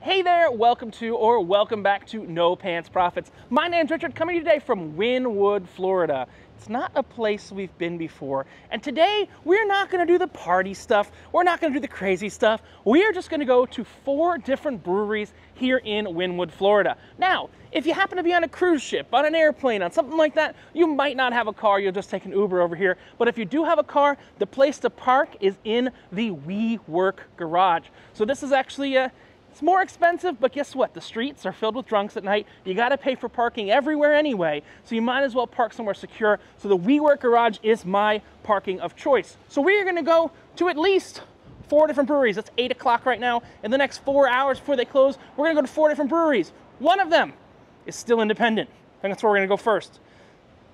Hey there, welcome to or welcome back to No Pants Profits. My name's Richard, coming to you today from Wynwood, Florida. It's not a place we've been before, and today we're not gonna do the party stuff, we're not gonna do the crazy stuff. We are just gonna go to four different breweries here in Wynwood, Florida. Now, if you happen to be on a cruise ship, on an airplane, on something like that, you might not have a car, you'll just take an Uber over here. But if you do have a car, the place to park is in the WeWork Garage. So this is actually a it's more expensive, but guess what? The streets are filled with drunks at night. You got to pay for parking everywhere anyway, so you might as well park somewhere secure. So the WeWork Garage is my parking of choice. So we are to go to at least four different breweries. It's 8 o'clock right now. In the next four hours before they close, we're to go to four different breweries. One of them is still independent. I think that's where we're to go first.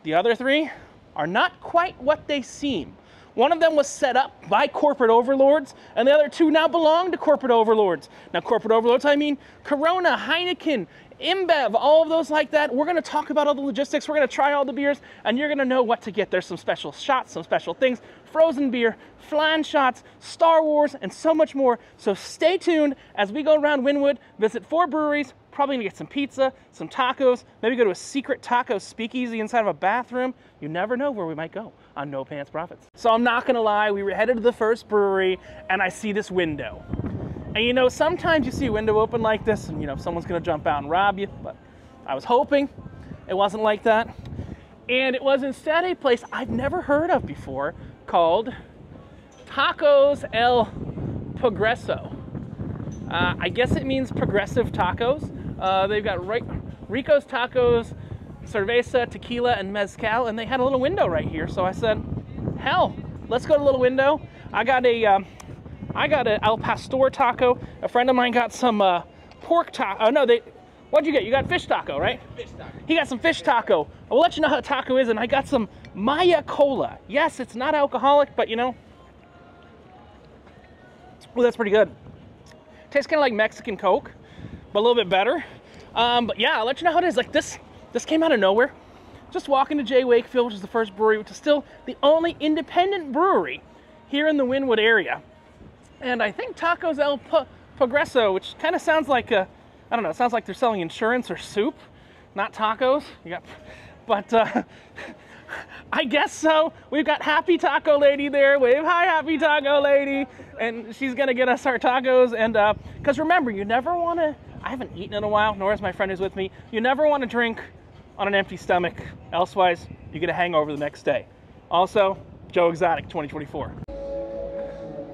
The other three are not quite what they seem. One of them was set up by corporate overlords, and the other two now belong to corporate overlords. Now, corporate overlords, I mean Corona, Heineken, InBev, all of those like that. We're gonna talk about all the logistics, we're gonna try all the beers, and you're gonna know what to get. There's some special shots, some special things, frozen beer, flan shots, Star Wars, and so much more. So stay tuned as we go around Wynwood, visit four breweries, probably gonna get some pizza, some tacos, maybe go to a secret taco speakeasy inside of a bathroom. You never know where we might go on No Pants Profits. So I'm not gonna lie, we were headed to the first brewery and I see this window. And you know, sometimes you see a window open like this and you know, someone's gonna jump out and rob you, but I was hoping it wasn't like that. And it was instead a place I've never heard of before called Tacos El Progreso. Uh, I guess it means progressive tacos. Uh, they've got Rico's Tacos, Cerveza, Tequila, and Mezcal, and they had a little window right here. So I said, hell, let's go to the little window. I got a, um, I got an El Pastor taco. A friend of mine got some uh, pork taco. Oh no, they. What'd you get? You got fish taco, right? Fish taco. He got some fish taco. I will let you know how a taco is, and I got some Maya Cola. Yes, it's not alcoholic, but you know, well, that's pretty good. Tastes kind of like Mexican Coke, but a little bit better. Um, but yeah, I'll let you know how it is. Like this, this came out of nowhere. Just walking to J. Wakefield, which is the first brewery, which is still the only independent brewery here in the Wynwood area. And I think Tacos El P Progreso, which kind of sounds like a, I don't know, it sounds like they're selling insurance or soup, not tacos. You got, but uh, I guess so. We've got Happy Taco Lady there. Wave hi, Happy Taco Lady, and she's gonna get us our tacos. And because uh, remember, you never want to. I haven't eaten in a while, nor has my friend who's with me. You never want to drink on an empty stomach. Elsewise, you get a hangover the next day. Also, Joe Exotic 2024.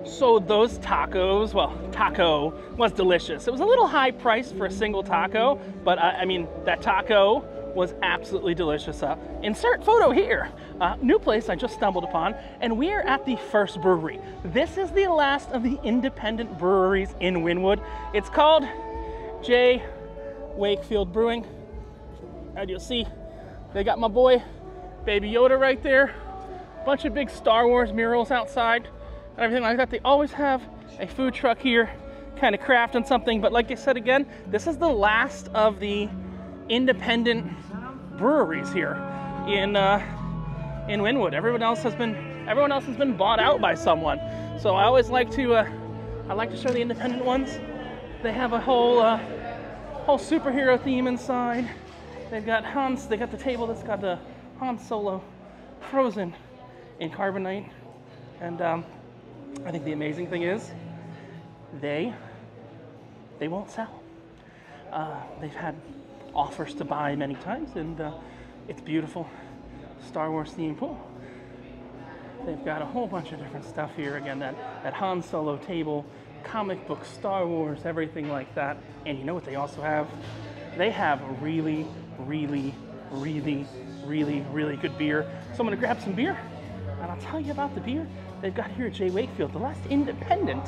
So those tacos, well, taco was delicious. It was a little high price for a single taco, but I, I mean, that taco was absolutely delicious. Uh, insert photo here. Uh, new place I just stumbled upon, and we are at the first brewery. This is the last of the independent breweries in Wynwood. It's called J. Wakefield Brewing. As you'll see, they got my boy Baby Yoda right there. Bunch of big Star Wars murals outside and everything like that. They always have a food truck here, kind of crafting something. But like I said again, this is the last of the independent breweries here in uh, in Wynwood. Everyone else has been everyone else has been bought out by someone. So I always like to uh, I like to show the independent ones. They have a whole uh, whole superhero theme inside. They've got Hans. They got the table that's got the Han Solo frozen in carbonite. And um, I think the amazing thing is they they won't sell. Uh, they've had offers to buy many times, and uh, it's beautiful Star Wars themed pool. They've got a whole bunch of different stuff here. Again, that, that Han Solo table, comic book, Star Wars, everything like that. And you know what they also have? They have a really, really, really, really, really good beer. So I'm gonna grab some beer and I'll tell you about the beer they've got here at J. Wakefield, the last independent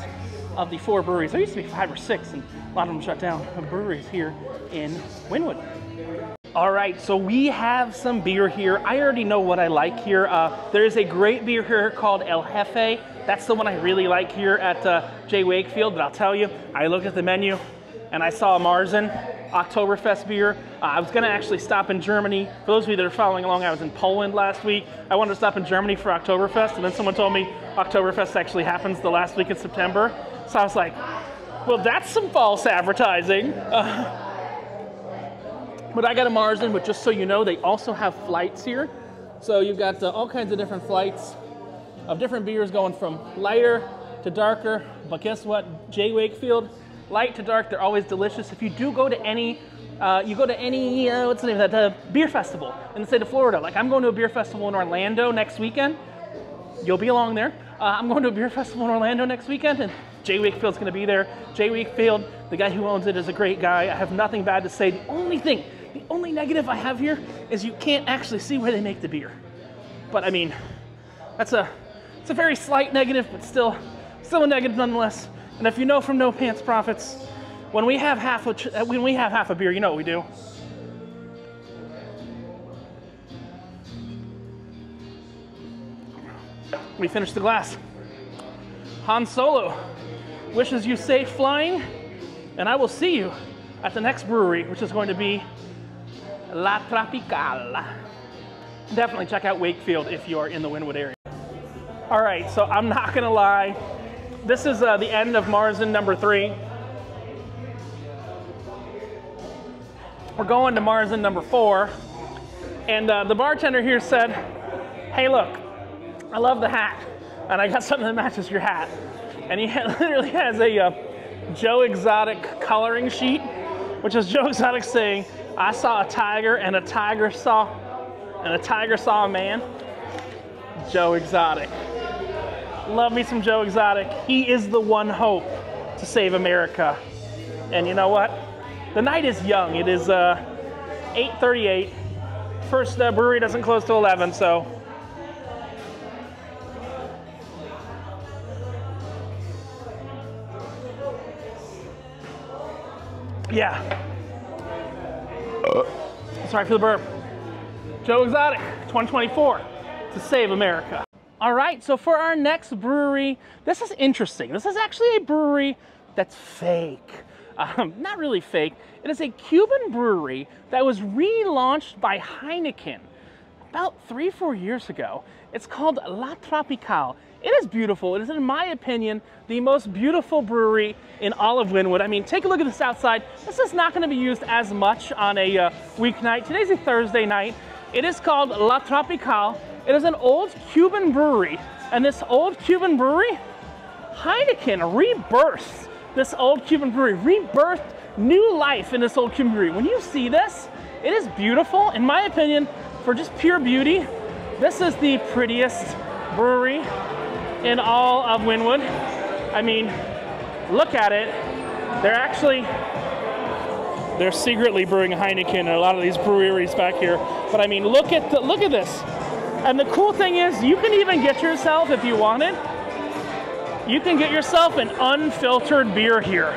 of the four breweries. There used to be five or six, and a lot of them shut down. Breweries here in Wynwood. All right, so we have some beer here. I already know what I like here. Uh, there is a great beer here called El Jefe. That's the one I really like here at uh, J. Wakefield, but I'll tell you, I looked at the menu and I saw a Marzen Oktoberfest beer. Uh, I was gonna actually stop in Germany. For those of you that are following along, I was in Poland last week. I wanted to stop in Germany for Oktoberfest, and then someone told me Oktoberfest actually happens the last week of September. So I was like, Well, that's some false advertising. Uh, but I got a Marzen, but just so you know, they also have flights here. So you've got uh, all kinds of different flights of different beers going from lighter to darker. But guess what? J. Wakefield, light to dark, they're always delicious. If you do go to any, uh, you go to any, uh, what's the name of that, uh, beer festival in the state of Florida. Like I'm going to a beer festival in Orlando next weekend. You'll be along there. Uh, I'm going to a beer festival in Orlando next weekend, and J. Wakefield's going to be there. J. Wakefield, the guy who owns it, is a great guy. I have nothing bad to say. The only thing, the only negative I have here is you can't actually see where they make the beer. But I mean, that's a, it's a very slight negative, but still, still a negative nonetheless. And if you know from No Pants Profits, when we have half a, when we have half a beer, you know what we do. We finish the glass. Han Solo wishes you safe flying, and I will see you at the next brewery, which is going to be La Tropical. Definitely check out Wakefield if you are in the Wynwood area. All right, so I'm not gonna lie. This is uh, the end of Marzen number three. We're going to Marzen number four. And uh, the bartender here said, hey look, I love the hat, and I got something that matches your hat. And he literally has a uh, Joe Exotic coloring sheet, which is Joe Exotic saying, I saw a tiger and a tiger saw, and a tiger saw a man. Joe Exotic. Love me some Joe Exotic. He is the one hope to save America. And you know what? The night is young. It is uh, 8.38. First uh, brewery doesn't close till 11, so Yeah. Sorry for the burp. Joe Exotic 2024 to save America. All right, so for our next brewery, this is interesting. This is actually a brewery that's fake. Um, not really fake. It is a Cuban brewery that was relaunched by Heineken about three, four years ago. It's called La Tropical. It is beautiful. It is, in my opinion, the most beautiful brewery in all of Wynwood. I mean, take a look at this outside. This is not going to be used as much on a uh, weeknight. Today's a Thursday night. It is called La Tropical. It is an old Cuban brewery. And this old Cuban brewery, Heineken rebirthed this old Cuban brewery, rebirthed new life in this old Cuban brewery. When you see this, it is beautiful. In my opinion, for just pure beauty, this is the prettiest brewery in all of Wynwood. I mean, look at it. They're actually, they're secretly brewing Heineken in a lot of these breweries back here. But I mean, look at the, look at this. And the cool thing is, you can even get yourself, if you wanted, you can get yourself an unfiltered beer here,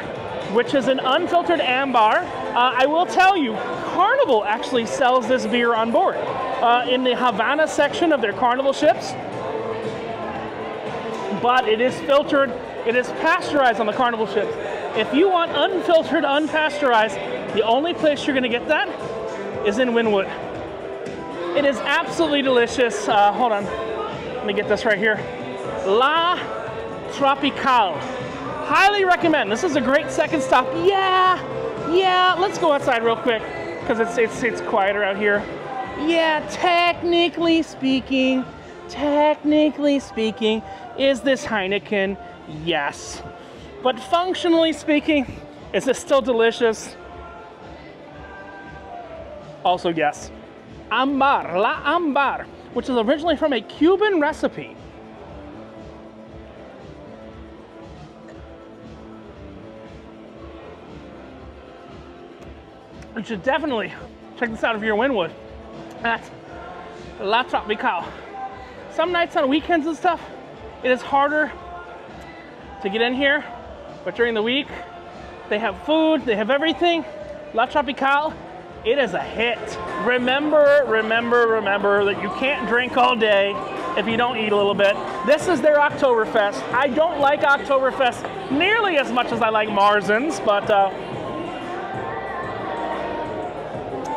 which is an unfiltered ambar. Uh, I will tell you, Carnival actually sells this beer on board. Uh, in the Havana section of their Carnival ships, but it is filtered, it is pasteurized on the Carnival ships. If you want unfiltered, unpasteurized, the only place you're gonna get that is in Wynwood. It is absolutely delicious. Uh, hold on, let me get this right here. La Tropical. Highly recommend. This is a great second stop. Yeah, yeah, let's go outside real quick because it's, it's, it's quieter out here. Yeah, technically speaking, technically speaking, is this Heineken? Yes. But functionally speaking, is it still delicious? Also, yes. Ambar, La Ambar, which is originally from a Cuban recipe. You should definitely check this out if you're in Wynwood at La Tropical. Some nights on weekends and stuff, it is harder to get in here, but during the week, they have food, they have everything. La Tropical, it is a hit. Remember, remember, remember that you can't drink all day if you don't eat a little bit. This is their Oktoberfest. I don't like Oktoberfest nearly as much as I like Marzen's, but uh,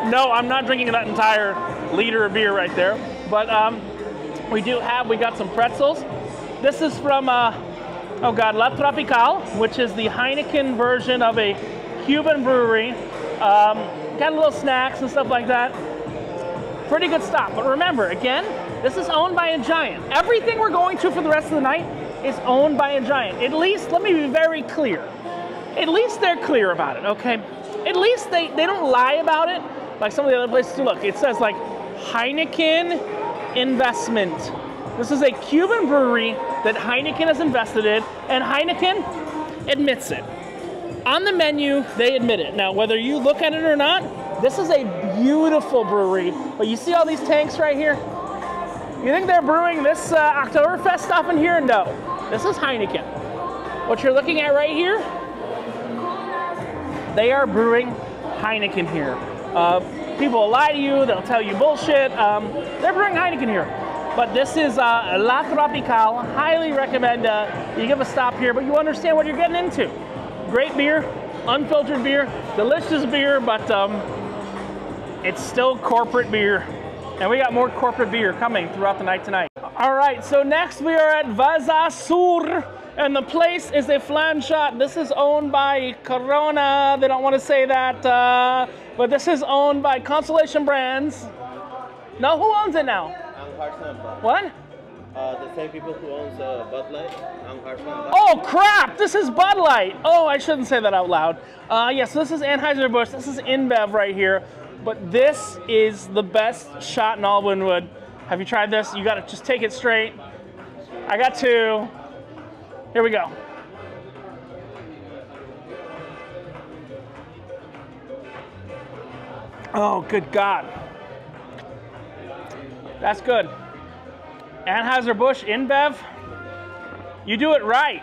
no, I'm not drinking that entire liter of beer right there. But um, we do have, we got some pretzels. This is from uh, oh God, La Tropical, which is the Heineken version of a Cuban brewery. Um, got little snacks and stuff like that. Pretty good stop. But remember, again, this is owned by a giant. Everything we're going to for the rest of the night is owned by a giant. At least, let me be very clear. At least they're clear about it, okay? At least they, they don't lie about it like some of the other places do. Look, it says like Heineken Investment. This is a Cuban brewery that Heineken has invested in, and Heineken admits it. On the menu, they admit it. Now, whether you look at it or not, this is a beautiful brewery. But you see all these tanks right here? You think they're brewing this uh, Oktoberfest stuff in here? No. This is Heineken. What you're looking at right here, they are brewing Heineken here. Uh, people will lie to you, they'll tell you bullshit. Um, they're brewing Heineken here. But this is uh, La Tropical. Highly recommend uh, you give a stop here, but you understand what you're getting into. Great beer, unfiltered beer, delicious beer, but um, it's still corporate beer. And we got more corporate beer coming throughout the night tonight. All right, so next we are at Veza Sur, and the place is a flan shop. This is owned by Corona. They don't want to say that, uh, but this is owned by Constellation Brands. No, who owns it now? What? Uh, the same people who owns uh, Bud Light, Anheuser-Busch. Oh crap! This is Bud Light. Oh, I shouldn't say that out loud. Uh, yes, so this is Anheuser-Busch. This is InBev right here. But this is the best shot in all Wynwood. Have you tried this? You gotta just take it straight. I got two. Here we go. Oh, good God. That's good. Anheuser-Busch InBev, you do it right.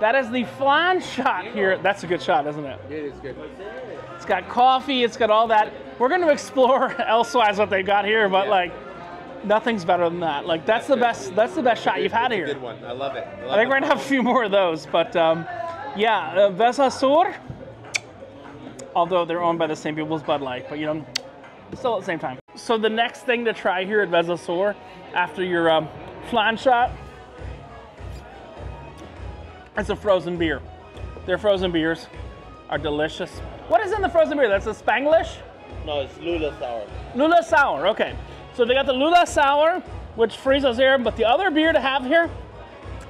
That is the flan shot here. That's a good shot, isn't it? It is good. It's got coffee, it's got all that. We're going to explore elsewise what they got here, but Yeah. like nothing's better than that. Like that's the best that's the best shot you've had here. Good one. I love it. I, love I think we're going to have a few more of those, but um, yeah, uh, Veza Sur, although they're owned by the same people as Bud Light, but you know, still at the same time. So the next thing to try here at Veza Sur, after your um, flan shot, it's a frozen beer. Their frozen beers are delicious. What is in the frozen beer? That's a Spanglish? No, it's Lula Sour. Lula Sour, okay. So they got the Lula Sour, which freezes here, but the other beer to have here,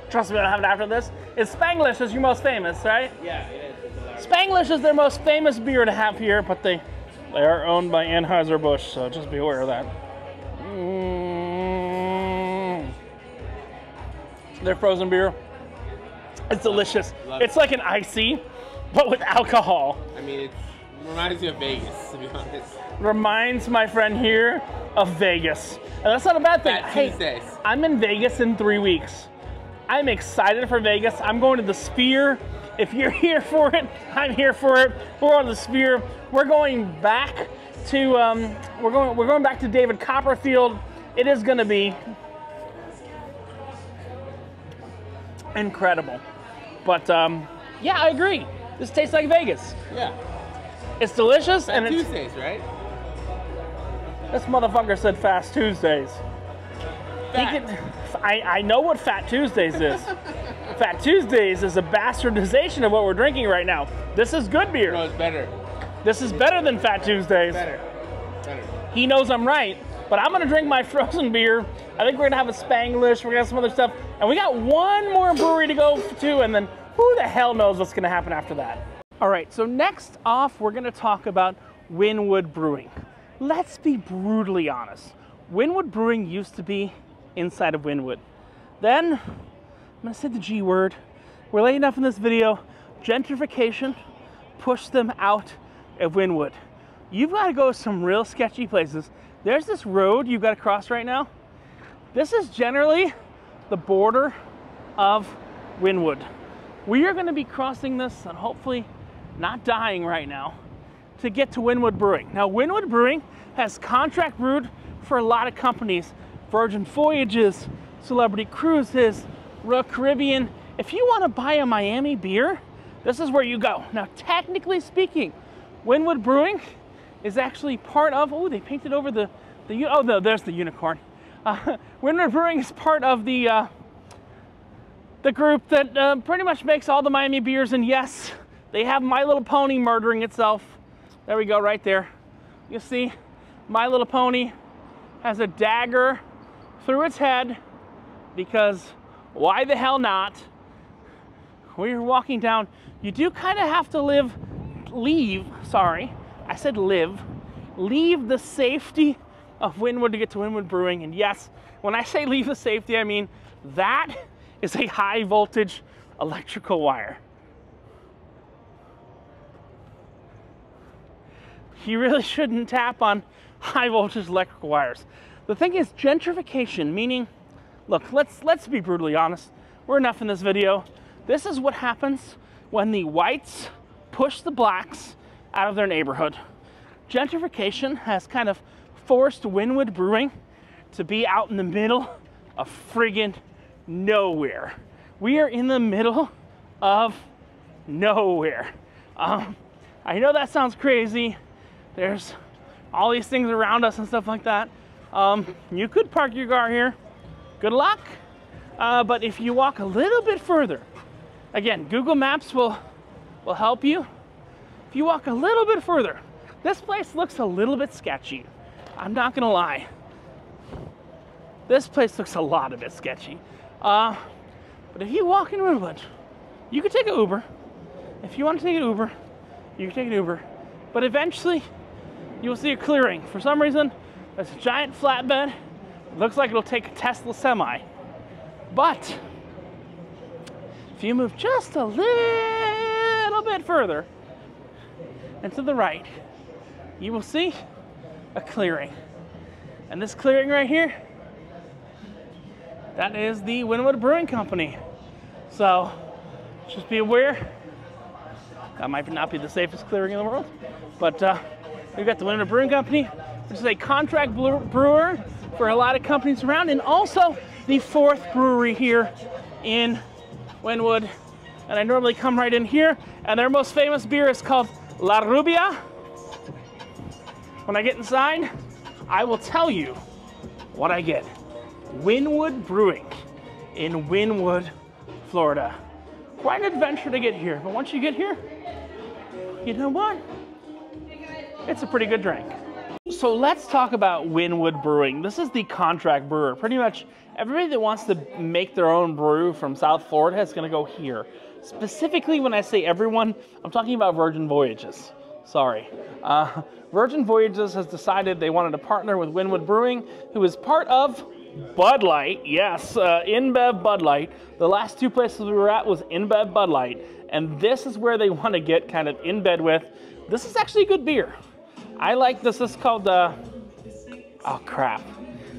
trust me, I'll have it after this, is Spanglish is your most famous, right? Yeah, it is. Spanglish is their most famous beer to have here, but they they are owned by Anheuser-Busch, so just be aware of that. Mm. Their frozen beer, it's delicious. Love It's like an icy, but with alcohol. I mean, it reminds me of Vegas, to be honest. reminds my friend here of Vegas. And that's not a bad thing. Fat Hey, I'm in Vegas in three weeks. I'm excited for Vegas. I'm going to the Sphere. If you're here for it, I'm here for it. We're on the Sphere. We're going back to um, we're going we're going back to David Copperfield. It is going to be incredible. But um, yeah, I agree. This tastes like Vegas. Yeah. It's delicious and it's Tuesdays, right? This motherfucker said Fast Tuesdays. Fat. I, I know what Fat Tuesdays is. Fat Tuesdays is a bastardization of what we're drinking right now. This is good beer. No, it's better. This is better than Fat Tuesdays. Better. Better. He knows I'm right, but I'm gonna drink my frozen beer. I think we're gonna have a Spanglish. We're gonna have some other stuff, and we got one more brewery to go to, and then who the hell knows what's gonna happen after that? All right, so next off, we're gonna talk about Wynwood Brewing. Let's be brutally honest. Wynwood Brewing used to be inside of Wynwood. Then, I'm gonna say the G word. We're late enough in this video. Gentrification pushed them out of Wynwood. You've got to go some real sketchy places. There's this road you've got to cross right now. This is generally the border of Wynwood. We are going to be crossing this and hopefully not dying right now to get to Wynwood Brewing. Now, Wynwood Brewing has contract brewed for a lot of companies Virgin Voyages, Celebrity Cruises, Royal Caribbean. If you want to buy a Miami beer, this is where you go. Now, technically speaking, Wynwood Brewing is actually part of. Oh, they painted over the the. Oh, no, there's the unicorn. Uh, Wynwood Brewing is part of the uh, the group that uh, pretty much makes all the Miami beers. And yes, they have My Little Pony murdering itself. There we go, right there. You see, My Little Pony has a dagger through its head because why the hell not? When you're walking down, you do kind of have to live, leave, sorry, I said live, leave the safety of Wynwood to get to Wynwood Brewing. And yes, when I say leave the safety, I mean that is a high voltage electrical wire. You really shouldn't tap on high voltage electrical wires. The thing is gentrification, meaning, look, let's let's be brutally honest. We're enough in this video. This is what happens when the whites push the blacks out of their neighborhood. Gentrification has kind of forced Wynwood Brewing to be out in the middle of friggin' nowhere. We are in the middle of nowhere. Um, I know that sounds crazy. There's all these things around us and stuff like that. Um, you could park your car here. Good luck. Uh, but if you walk a little bit further, again, Google Maps will will help you. If you walk a little bit further, this place looks a little bit sketchy. I'm not gonna lie. This place looks a lot of bit sketchy. Uh, but if you walk in Wynwood, you could take an Uber. If you want to take an Uber, you can take an Uber. But eventually, you'll see a clearing. For some reason, there's a giant flatbed. Looks like it'll take a Tesla semi. But if you move just a little bit further and to the right, you will see a clearing. And this clearing right here, that is the Wynwood Brewing Company. So just be aware, that might not be the safest clearing in the world, but uh, we've got the Wynwood Brewing Company, which is a contract brewer for a lot of companies around, and also the fourth brewery here in Wynwood. And I normally come right in here, and their most famous beer is called La Rubia. When I get inside, I will tell you what I get. Wynwood Brewing in Wynwood, Florida. Quite an adventure to get here, but once you get here, you know what? It's a pretty good drink. So let's talk about Wynwood Brewing. This is the contract brewer. Pretty much everybody that wants to make their own brew from South Florida is going to go here. Specifically, when I say everyone, I'm talking about Virgin Voyages. Sorry. Uh, Virgin Voyages has decided they wanted to partner with Wynwood Brewing, who is part of Bud Light. Yes, uh, InBev Bud Light. The last two places we were at was InBev Bud Light, and this is where they want to get kind of in bed with. This is actually a good beer. I like this. This is called the. Uh, oh crap!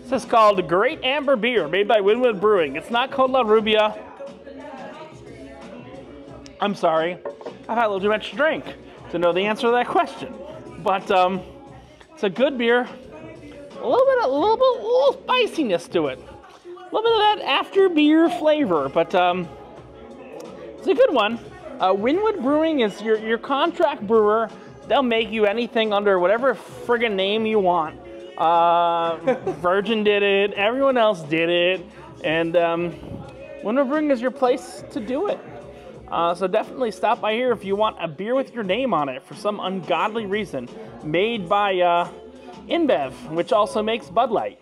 This is called Great Amber Beer, made by Wynwood Brewing. It's not called La Rubia. I'm sorry. I've had a little too much to drink to know the answer to that question. But um, it's a good beer. A little bit, a little bit, a little spiciness to it. A little bit of that after beer flavor, but um, it's a good one. Uh, Wynwood Brewing is your, your contract brewer. They'll make you anything under whatever friggin' name you want. Uh, Virgin did it. Everyone else did it. And um, Wynwood is your place to do it. Uh, so definitely stop by here if you want a beer with your name on it for some ungodly reason. Made by uh, InBev, which also makes Bud Light.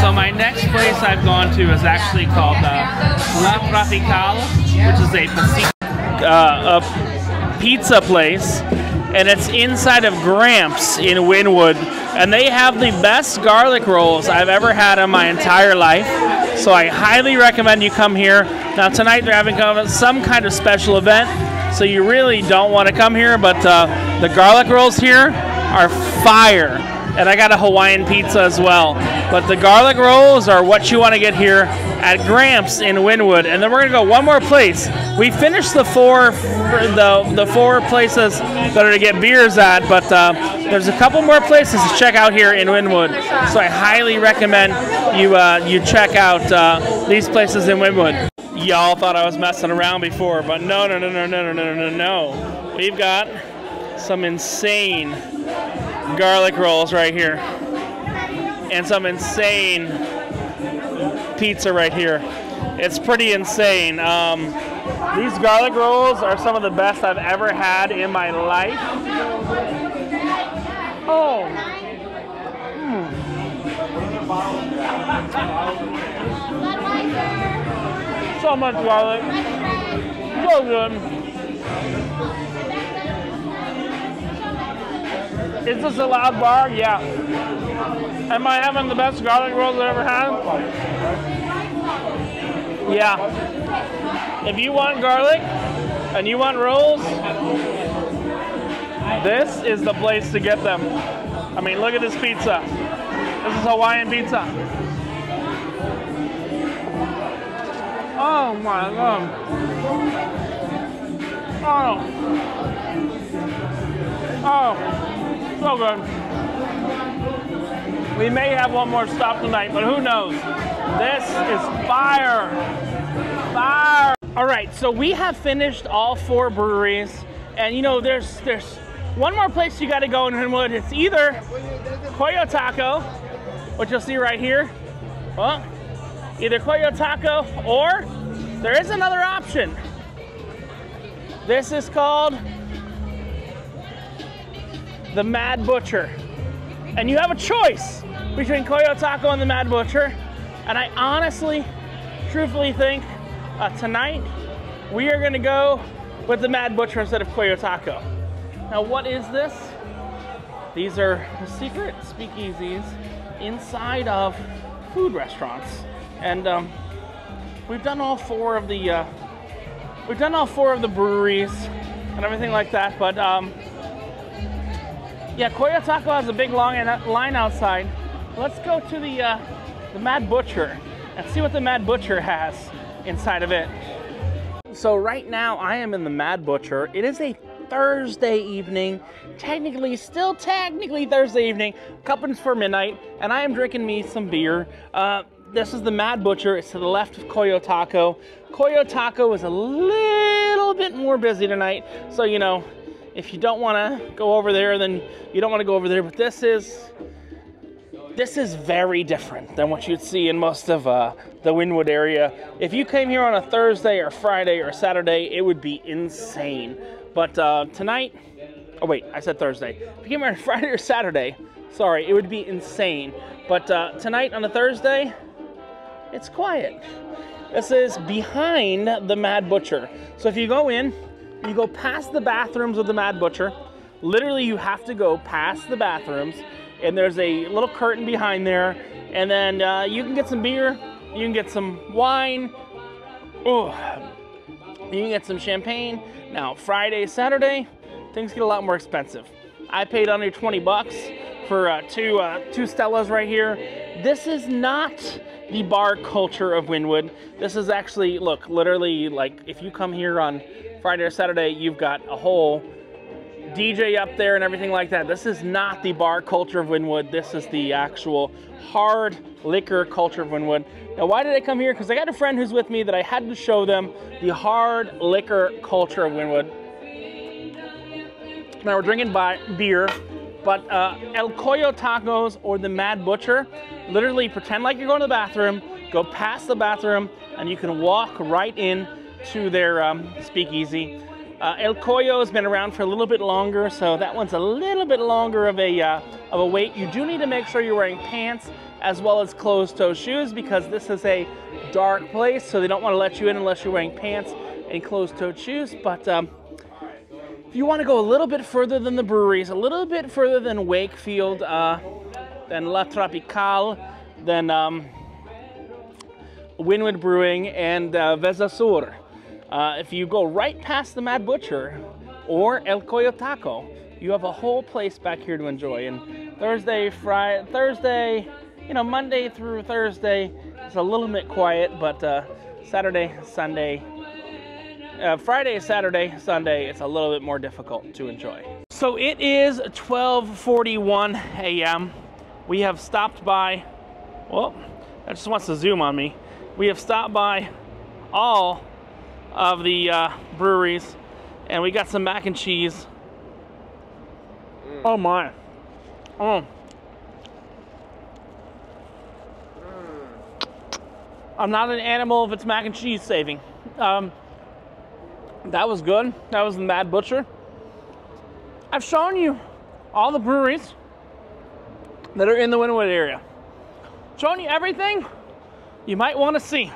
So my next place I've gone to is actually called uh, La Tropical, which is a, uh, a pizza place. And it's inside of Gramps in Wynwood. And they have the best garlic rolls I've ever had in my entire life. So I highly recommend you come here. Now tonight they're having some kind of special event, so you really don't want to come here. But uh, the garlic rolls here are fire, and I got a Hawaiian pizza as well. But the garlic rolls are what you want to get here at Gramps in Wynwood, and then we're gonna go one more place. We finished the four the the four places that are to get beers at, but uh, there's a couple more places to check out here in Wynwood. So I highly recommend you uh, you check out uh, these places in Wynwood. Y'all thought I was messing around before, but no, no, no, no, no, no, no, no, no. We've got some insane garlic rolls right here and some insane pizza right here. It's pretty insane. Um, these garlic rolls are some of the best I've ever had in my life. Oh. Mm. So much garlic. So good. Is this a loud bar? Yeah. Am I having the best garlic rolls I've ever had? Yeah. If you want garlic and you want rolls, this is the place to get them. I mean, look at this pizza. This is Hawaiian pizza. Oh my god. Oh. Oh. So good. We may have one more stop tonight, but who knows? This is fire. Fire. All right, so we have finished all four breweries, and you know, there's there's one more place you got to go in Wynwood. It's either Coyo Taco, which you'll see right here. Well, either Coyo Taco or there is another option. This is called the Mad Butcher. And you have a choice between Coyo Taco and the Mad Butcher. And I honestly, truthfully think uh, tonight we are gonna go with the Mad Butcher instead of Coyo Taco. Now, what is this? These are secret speakeasies inside of food restaurants. And um, we've done all four of the uh, we've done all four of the breweries and everything like that. But um, yeah, Coyo Taco has a big long line outside. Let's go to the uh, the Mad Butcher and see what the Mad Butcher has inside of it. So right now I am in the Mad Butcher. It is a Thursday evening, technically, still technically Thursday evening, cuppings for midnight, and I am drinking me some beer. Uh, this is the Mad Butcher. It's to the left of Coyo Taco. Coyo Taco is a little bit more busy tonight, so you know, if you don't want to go over there, then you don't want to go over there. But this is this is very different than what you'd see in most of uh, the Wynwood area. If you came here on a Thursday or Friday or Saturday, it would be insane. But uh, tonight, oh wait, I said Thursday. If you came here on Friday or Saturday, sorry, it would be insane. But uh, tonight on a Thursday, it's quiet. This is behind the Mad Butcher. So if you go in, you go past the bathrooms of the Mad Butcher. Literally, you have to go past the bathrooms and there's a little curtain behind there and then uh, you can get some beer you can get some wine oh you can get some champagne. Now friday saturday things get a lot more expensive. I paid under 20 bucks for uh, two uh, two stellas right here. This is not the bar culture of wynwood. This is actually look literally like if you come here on friday or saturday you've got a whole DJ up there and everything like that. This is not the bar culture of Wynwood. This is the actual hard liquor culture of Wynwood. Now, why did I come here? Because I got a friend who's with me that I had to show them the hard liquor culture of Wynwood. Now, we're drinking by beer, but uh, El Coyo Tacos or the Mad Butcher, literally pretend like you're going to the bathroom, go past the bathroom, and you can walk right in to their um, speakeasy. Uh, El Coyo has been around for a little bit longer, so that one's a little bit longer of a, uh, of a wait. You do need to make sure you're wearing pants as well as closed-toe shoes because this is a dark place, so they don't want to let you in unless you're wearing pants and closed-toe shoes. But um, if you want to go a little bit further than the breweries, a little bit further than Wakefield, uh, than La Tropical, than um, Wynwood Brewing, and uh, Veza Sur, uh, if you go right past the Mad Butcher or El Coyo Taco, you have a whole place back here to enjoy. And Thursday, Friday, Thursday, you know, Monday through Thursday, it's a little bit quiet, but uh, Saturday, Sunday, uh, Friday, Saturday, Sunday, it's a little bit more difficult to enjoy. So it is 12:41 a.m. We have stopped by. Well, that just wants to zoom on me. We have stopped by all of the uh, breweries, and we got some mac and cheese. Mm. Oh my! Oh. Mm. I'm not an animal if it's mac and cheese saving. Um, that was good. That was the Mad Butcher. I've shown you all the breweries that are in the Wynwood area. Showing you everything you might want to see.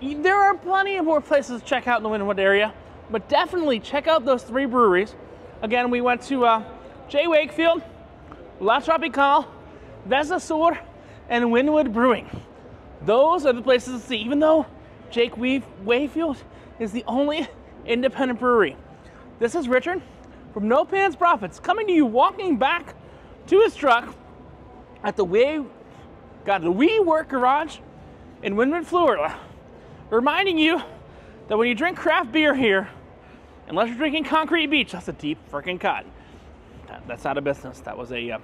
There are plenty of more places to check out in the Wynwood area, but definitely check out those three breweries. Again, we went to uh, J. Wakefield, La Tropicale, Veza Sur, and Wynwood Brewing. Those are the places to see, even though Jake Weave Wayfield is the only independent brewery. This is Richard from No Pants Profits coming to you walking back to his truck at the way got the WeWork Garage in Wynwood, Florida. Reminding you that when you drink craft beer here, unless you're drinking Concrete Beach, that's a deep freaking cut. That, that's not a business. That was a uh,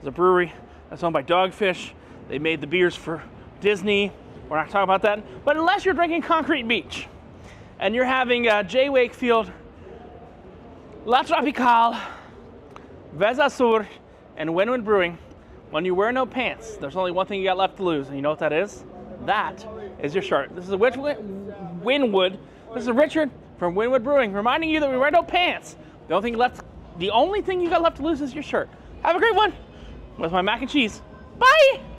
was a brewery that's owned by Dogfish. They made the beers for Disney. We're not talking about that. But unless you're drinking Concrete Beach and you're having uh, J. Wakefield, La Tropicale, Veza Sur, and Wynwood Brewing, when you wear no pants, there's only one thing you got left to lose. And you know what that is? That is your shirt. This is a Wynwood. This is Richard from Wynwood Brewing, reminding you that we wear no pants. The only thing left, the only thing you got left to lose is your shirt. Have a great one with my mac and cheese. Bye.